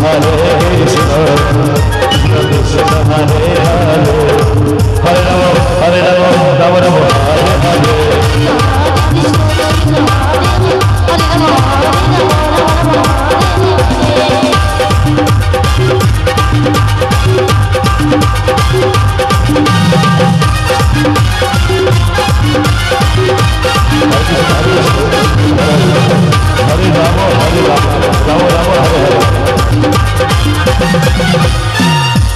Hare